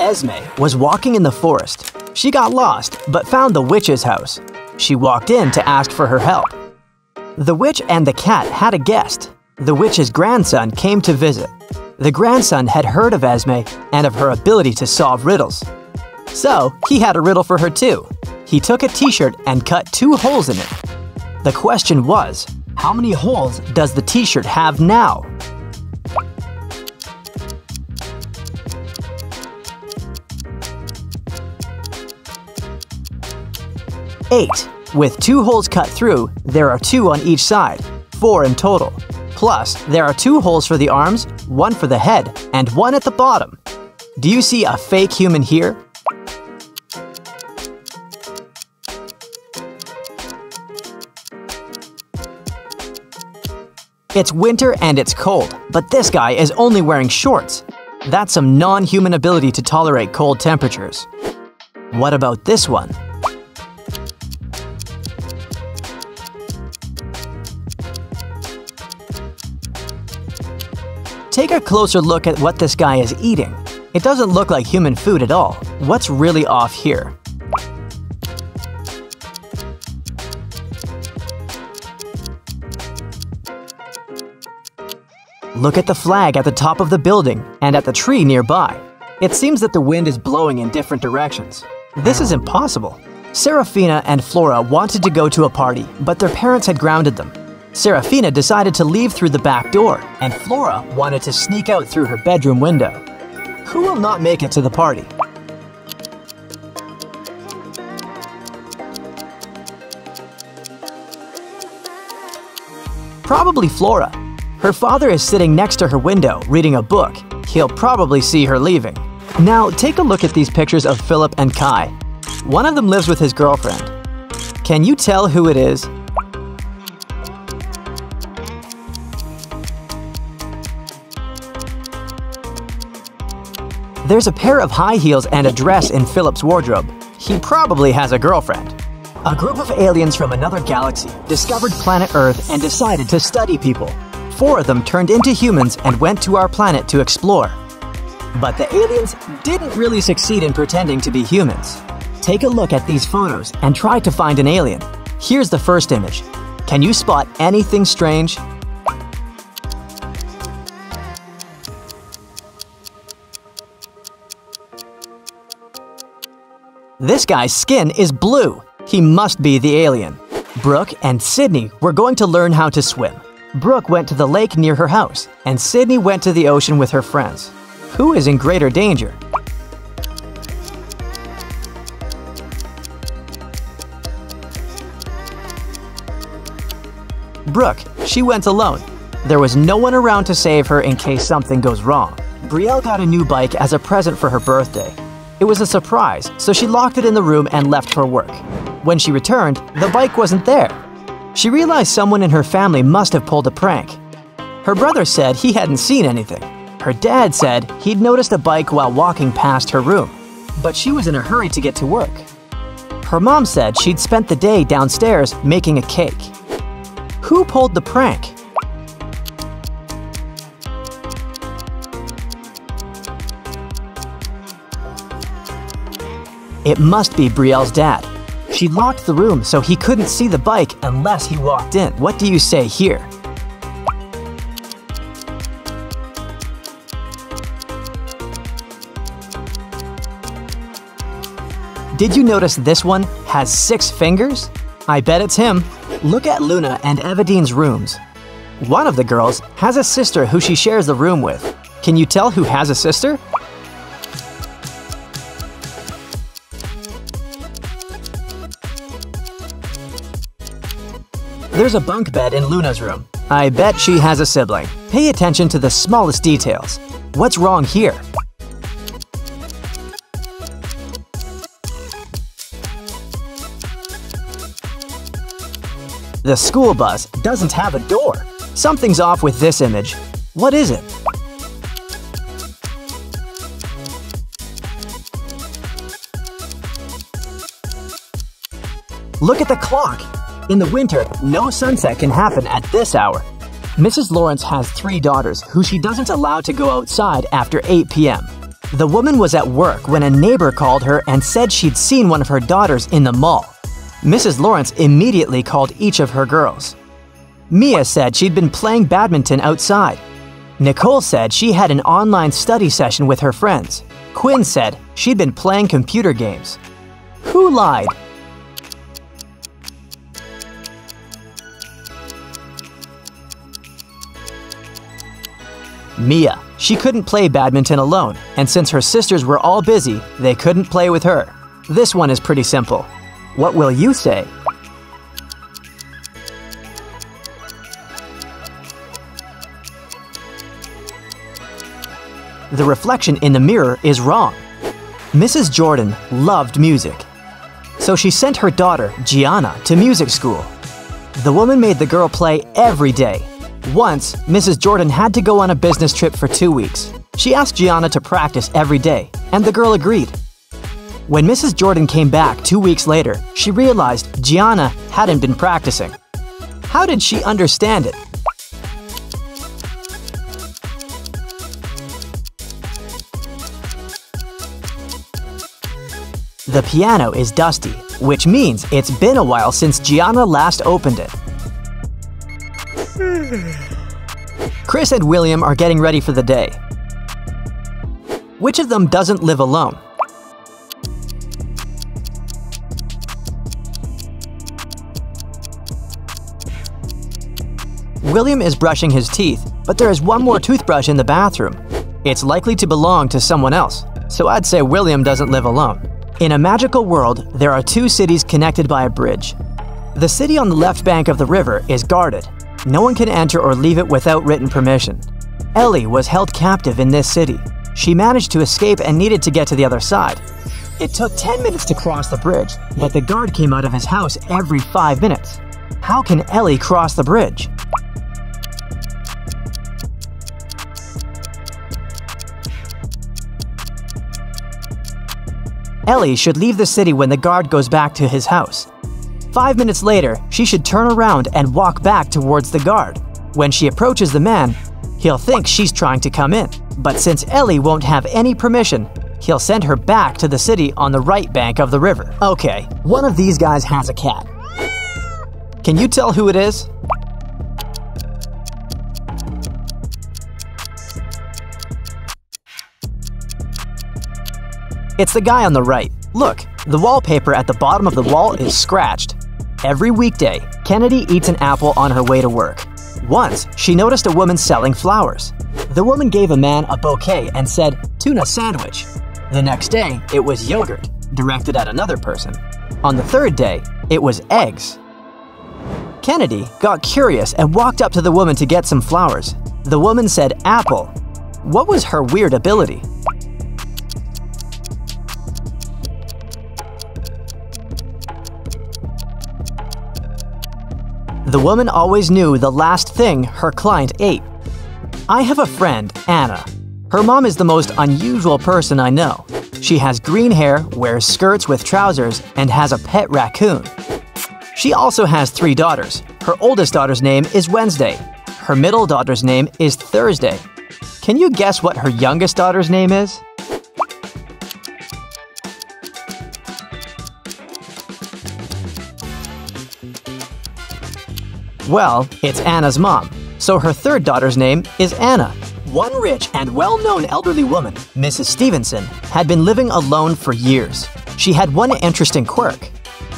Esme was walking in the forest. She got lost, but found the witch's house. She walked in to ask for her help. The witch and the cat had a guest. The witch's grandson came to visit. The grandson had heard of Esme and of her ability to solve riddles. So, he had a riddle for her too. He took a t-shirt and cut two holes in it. The question was, how many holes does the t-shirt have now? 8. With two holes cut through, there are two on each side, 4 in total. Plus, there are two holes for the arms, one for the head, and one at the bottom. Do you see a fake human here? It's winter and it's cold, but this guy is only wearing shorts. That's some non-human ability to tolerate cold temperatures. What about this one? Take a closer look at what this guy is eating. It doesn't look like human food at all. What's really off here? Look at the flag at the top of the building and at the tree nearby. It seems that the wind is blowing in different directions. This is impossible. Serafina and Flora wanted to go to a party, but their parents had grounded them. Serafina decided to leave through the back door, and Flora wanted to sneak out through her bedroom window. Who will not make it to the party? Probably Flora. Her father is sitting next to her window, reading a book. He'll probably see her leaving. Now, take a look at these pictures of Philip and Kai. One of them lives with his girlfriend. Can you tell who it is? There's a pair of high heels and a dress in Philip's wardrobe. He probably has a girlfriend. A group of aliens from another galaxy discovered planet Earth and decided to study people. Four of them turned into humans and went to our planet to explore. But the aliens didn't really succeed in pretending to be humans. Take a look at these photos and try to find an alien. Here's the first image. Can you spot anything strange? This guy's skin is blue. He must be the alien. Brooke and Sydney were going to learn how to swim. Brooke went to the lake near her house, and Sydney went to the ocean with her friends. Who is in greater danger? Brooke, she went alone. There was no one around to save her in case something goes wrong. Brielle got a new bike as a present for her birthday, it was a surprise, so she locked it in the room and left for work. When she returned, the bike wasn't there. She realized someone in her family must have pulled a prank. Her brother said he hadn't seen anything. Her dad said he'd noticed a bike while walking past her room, but she was in a hurry to get to work. Her mom said she'd spent the day downstairs making a cake. Who pulled the prank? It must be Brielle's dad. She locked the room so he couldn't see the bike unless he walked in. What do you say here? Did you notice this one has six fingers? I bet it's him. Look at Luna and Evadine's rooms. One of the girls has a sister who she shares the room with. Can you tell who has a sister? There's a bunk bed in Luna's room. I bet she has a sibling. Pay attention to the smallest details. What's wrong here? The school bus doesn't have a door. Something's off with this image. What is it? Look at the clock. In the winter, no sunset can happen at this hour. Mrs. Lawrence has three daughters who she doesn't allow to go outside after 8 p.m. The woman was at work when a neighbor called her and said she'd seen one of her daughters in the mall. Mrs. Lawrence immediately called each of her girls. Mia said she'd been playing badminton outside. Nicole said she had an online study session with her friends. Quinn said she'd been playing computer games. Who lied? Mia. She couldn't play badminton alone, and since her sisters were all busy, they couldn't play with her. This one is pretty simple. What will you say? The reflection in the mirror is wrong. Mrs. Jordan loved music. So she sent her daughter, Gianna, to music school. The woman made the girl play every day. Once, Mrs. Jordan had to go on a business trip for two weeks. She asked Gianna to practice every day, and the girl agreed. When Mrs. Jordan came back two weeks later, she realized Gianna hadn't been practicing. How did she understand it? The piano is dusty, which means it's been a while since Gianna last opened it. Chris and William are getting ready for the day. Which of them doesn't live alone? William is brushing his teeth, but there is one more toothbrush in the bathroom. It's likely to belong to someone else, so I'd say William doesn't live alone. In a magical world, there are two cities connected by a bridge. The city on the left bank of the river is guarded. No one can enter or leave it without written permission. Ellie was held captive in this city. She managed to escape and needed to get to the other side. It took 10 minutes to cross the bridge, but the guard came out of his house every 5 minutes. How can Ellie cross the bridge? Ellie should leave the city when the guard goes back to his house. Five minutes later, she should turn around and walk back towards the guard. When she approaches the man, he'll think she's trying to come in. But since Ellie won't have any permission, he'll send her back to the city on the right bank of the river. Okay, one of these guys has a cat. Can you tell who it is? It's the guy on the right. Look, the wallpaper at the bottom of the wall is scratched. Every weekday, Kennedy eats an apple on her way to work. Once, she noticed a woman selling flowers. The woman gave a man a bouquet and said, tuna sandwich. The next day, it was yogurt, directed at another person. On the third day, it was eggs. Kennedy got curious and walked up to the woman to get some flowers. The woman said apple. What was her weird ability? The woman always knew the last thing her client ate. I have a friend, Anna. Her mom is the most unusual person I know. She has green hair, wears skirts with trousers, and has a pet raccoon. She also has three daughters. Her oldest daughter's name is Wednesday. Her middle daughter's name is Thursday. Can you guess what her youngest daughter's name is? Well, it's Anna's mom, so her third daughter's name is Anna. One rich and well known elderly woman, Mrs. Stevenson, had been living alone for years. She had one interesting quirk.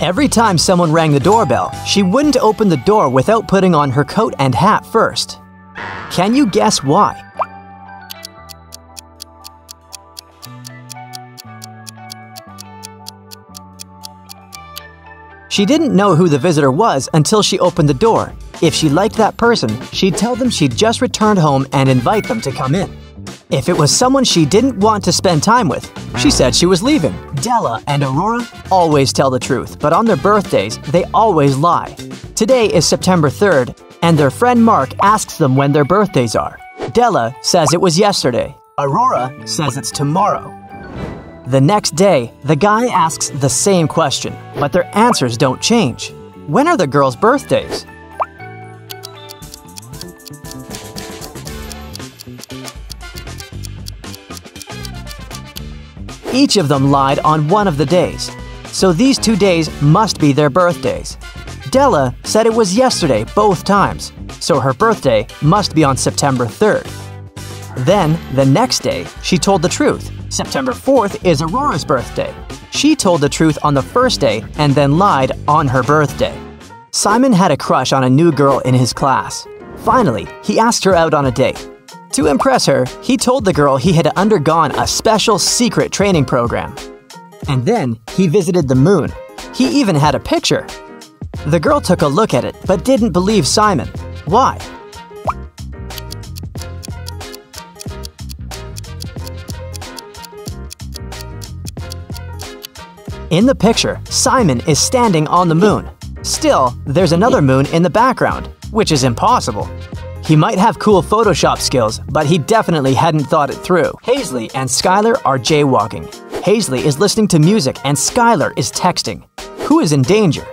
Every time someone rang the doorbell, she wouldn't open the door without putting on her coat and hat first. Can you guess why? She didn't know who the visitor was until she opened the door. If she liked that person, she'd tell them she'd just returned home and invite them to come in. If it was someone she didn't want to spend time with, she said she was leaving. Della and Aurora always tell the truth, but on their birthdays, they always lie. Today is September 3rd, and their friend Mark asks them when their birthdays are. Della says it was yesterday. Aurora says it's tomorrow. The next day, the guy asks the same question, but their answers don't change. When are the girls' birthdays? Each of them lied on one of the days, so these two days must be their birthdays. Della said it was yesterday both times, so her birthday must be on September 3rd. Then, the next day, she told the truth. September 4th is Aurora's birthday. She told the truth on the first day and then lied on her birthday. Simon had a crush on a new girl in his class. Finally, he asked her out on a date. To impress her, he told the girl he had undergone a special secret training program. And then he visited the moon. He even had a picture. The girl took a look at it but didn't believe Simon. Why? In the picture, Simon is standing on the moon. Still, there's another moon in the background, which is impossible. He might have cool Photoshop skills, but he definitely hadn't thought it through. Hazley and Skylar are jaywalking. Hazley is listening to music and Skylar is texting. Who is in danger?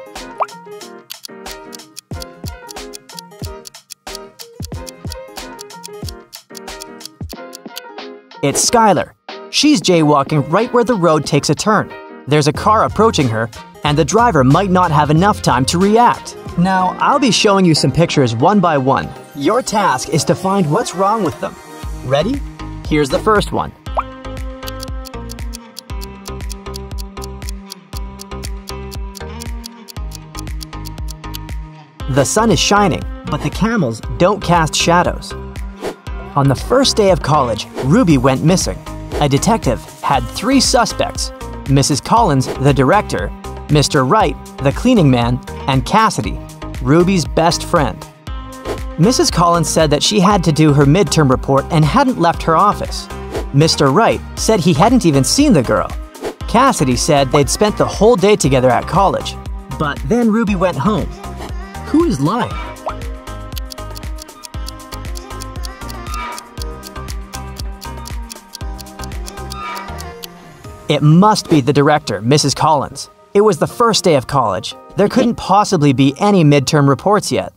It's Skylar. She's jaywalking right where the road takes a turn. There's a car approaching her, and the driver might not have enough time to react. Now, I'll be showing you some pictures one by one. Your task is to find what's wrong with them. Ready? Here's the first one. The sun is shining, but the camels don't cast shadows. On the first day of college, Ruby went missing. A detective had three suspects Mrs. Collins, the director, Mr. Wright, the cleaning man, and Cassidy, Ruby's best friend. Mrs. Collins said that she had to do her midterm report and hadn't left her office. Mr. Wright said he hadn't even seen the girl. Cassidy said they'd spent the whole day together at college. But then Ruby went home. Who is lying? It must be the director, Mrs. Collins. It was the first day of college. There couldn't possibly be any midterm reports yet.